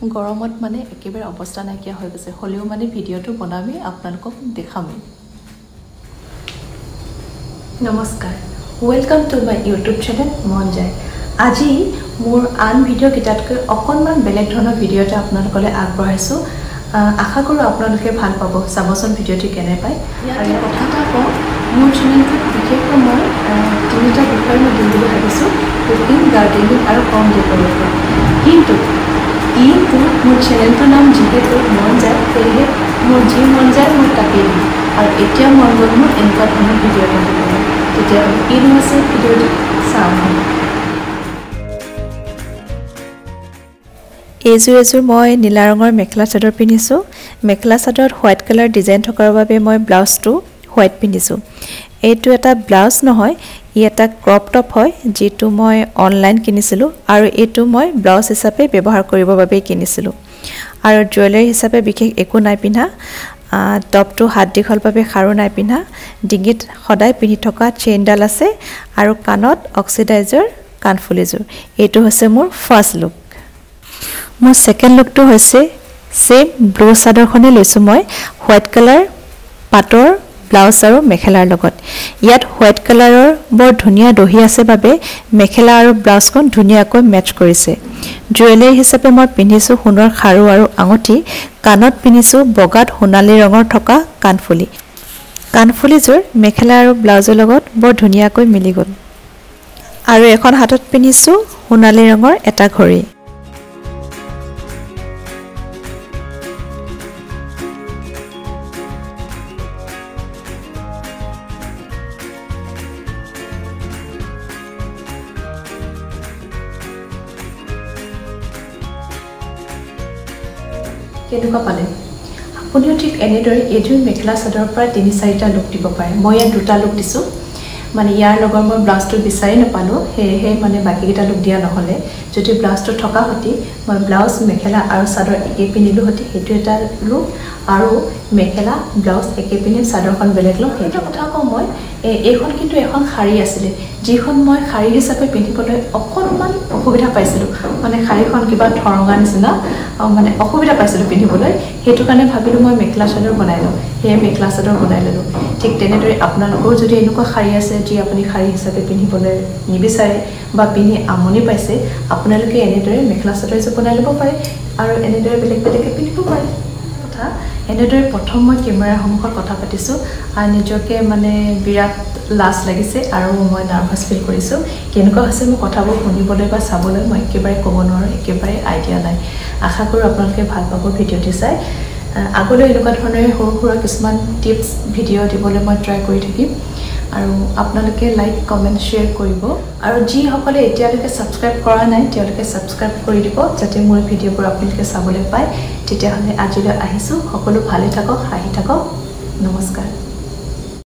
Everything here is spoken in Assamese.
গৰমত মানে একেবাৰে অৱস্থা নাইকিয়া হৈ গৈছে। হ'লেও মানে ভিডিঅ'টো বনামেই আপোনালোকক দেখামেই নমস্কাৰ। Welcome to my YouTube channel মন যায়। আজি মোৰ আন ভিডিঅ'কেইটাতকৈ অকণমান বেলেগ ধৰণৰ ভিডিঅ' এটা আপোনালোকলৈ আগবঢ়াইছোঁ। আশা কৰোঁ আপোনালোকে ভাল পাব। চাবচোন ভিডিঅ'টি কেনে পায়। আৰু কথা এটা কওঁ মোৰ চেনেলটোত বিশেষকৈ মই তিনিটা বিষয় মই দিম বুলি ভাবিছোঁ। কুকিং গাৰ্ডেনিং আৰু কম ডেকৰেটৰ কিন্তু কিন্তু মোৰ চেনেলটোৰ নাম যিহেতু মন যায় সেয়েহে মোৰ যি মন যায় মই তাকেই দিম আৰু এতিয়া মন গ'ল মোৰ এনেকুৱা ধৰণৰ ভিডিঅ' এটা দিবলৈ তেতিয়াহ'লে কিনো আছে ভিডিঅ'টো চাওঁ এইযোৰ এযোৰ মই নীলা ৰঙৰ মেখেলা চাদৰ পিন্ধিছোঁ। মেখেলা চাদৰত হোৱাইট কালাৰ ডিজাইন থকাৰ বাবে মই ব্লাউজটো হোৱাইট পিন্ধিছোঁ। এইটো এটা ব্লাউজ নহয় ই এটা ক্ৰপ টপ হয় যিটো মই অনলাইন কিনিছিলোঁ আৰু এইটো মই ব্লাউজ হিচাপে ব্যৱহাৰ কৰিবৰ বাবেই কিনিছিলোঁ। আৰু জুৱেলাৰী হিচাপে বিশেষ একো নাই পিন্ধা। টপটো হাত দীঘল বাবে খাৰু নাই পিন্ধা। ডিঙিত সদায় পিন্ধি থকা চেইনডাল আছে আৰু কাণত অক্সিডাইজৰ কাণফুলিযোৰ এইটো হৈছে মোৰ ফাৰ্ষ্ট লুক মোৰ ছেকেণ্ড লুকটো হৈছে ছেম ব্লু চাদৰখনেই লৈছোঁ মই। হোৱাইট কালাৰ পাটৰ ব্লাউজ আৰু মেখেলাৰ লগত। ইয়াত হোৱাইট কালাৰৰ বৰ ধুনীয়া দহি আছে বাবে মেখেলা আৰু ব্লাউজখন ধুনীয়াকৈ মেটচ কৰিছে। জুৱেলাৰী হিচাপে মই পিন্ধিছোঁ সোণৰ খাৰু আৰু আঙুঠি কাণত পিন্ধিছোঁ বগাত সোণালী ৰঙৰ থকা কাণফুলি। কাণফুলিযোৰ মেখেলা আৰু ব্লাউজৰ লগত বৰ ধুনীয়াকৈ মিলি গ'ল। আৰু এখন হাতত পিন্ধিছোঁ সোণালী ৰঙৰ এটা ঘড়ী। কেনেকুৱা পালে? আপুনিও ঠিক এনেদৰে এইযোৰ মেখেলা চাদৰৰ পৰা তিনি চাৰিটা লুক দিব পাৰে। মই ইয়াত দুটা লুক দিছোঁ। মানে ইয়াৰ লগত মই ব্লাউজটো বিচাৰি নাপালোঁ। সেয়েহে মানে বাকীকেইটা লুক দিয়া নহ'লে। যদি ব্লাউজটো থকা সতি মই ব্লাউজ মেখেলা আৰু চাদৰ একে পিন্ধিলোঁ সতি সেইটো এটা লুক আৰু মেখেলা ব্লাউজ একে পিন্ধি চাদৰখন বেলেগ লওঁ সেইটো কথা কওঁ মই। এইখন কিন্তু এখন শাৰী আছিলে যিখন মই শাৰী হিচাপে পিন্ধিবলৈ অকণমান অসুবিধা পাইছিলোঁ। মানে শাৰীখন কিবা ধৰঙা নিচিনা মানে অসুবিধা পাইছিলোঁ পিন্ধিবলৈ। সেইটো কাৰণে ভাবিলোঁ মই মেখেলা চাদৰ বনাই লওঁ। সেয়ে মেখেলা চাদৰ বনাই ল'লোঁ। ঠিক তেনেদৰে আপোনালোকৰো যদি এনেকুৱা শাৰী আছে যি আপুনি শাৰী হিচাপে পিন্ধিবলৈ নিবিচাৰে বা পিন্ধি আমনি পাইছে আপোনালোকে এনেদৰে মেখেলা চাদৰ এযোৰ বনাই ল'ব পাৰে আৰু এনেদৰে বেলেগ বেলেগকৈ পিন্ধিব পাৰে। কথা। এনেদৰে প্ৰথম মই কেমেৰাৰ সন্মুখত কথা পাতিছোঁ আৰু নিজকে মানে বিৰাট লাজ লাগিছে আৰু মই নাৰ্ভাছ ফিল কৰিছোঁ। কেনেকুৱা হৈছে মোৰ কথাবোৰ শুনিবলৈ বা চাবলৈ মই একেবাৰে ক'ব নোৱাৰোঁ একেবাৰে আইডিয়া নাই। আশা কৰোঁ আপোনালোকে ভাল পাব ভিডিঅ'টি চাই। আগলৈ এনেকুৱা ধৰণেৰে সৰু সুৰা কিছুমান টিপছ ভিডিঅ' দিবলৈ মই ট্ৰাই কৰি থাকিম। আৰু আপোনালোকে লাইক কমেণ্ট শ্বেয়াৰ কৰিব। আৰু যিসকলে এতিয়ালৈকে ছাবস্ক্ৰাইব কৰা নাই তেওঁলোকে ছাবস্ক্ৰাইব কৰি দিব যাতে মোৰ ভিডিঅ'বোৰ আপোনালোকে চাবলৈ পায়। তেতিয়াহ'লে আজিলৈ আহিছোঁ। সকলো ভালে থাকক হাঁহি থাকক। নমস্কাৰ।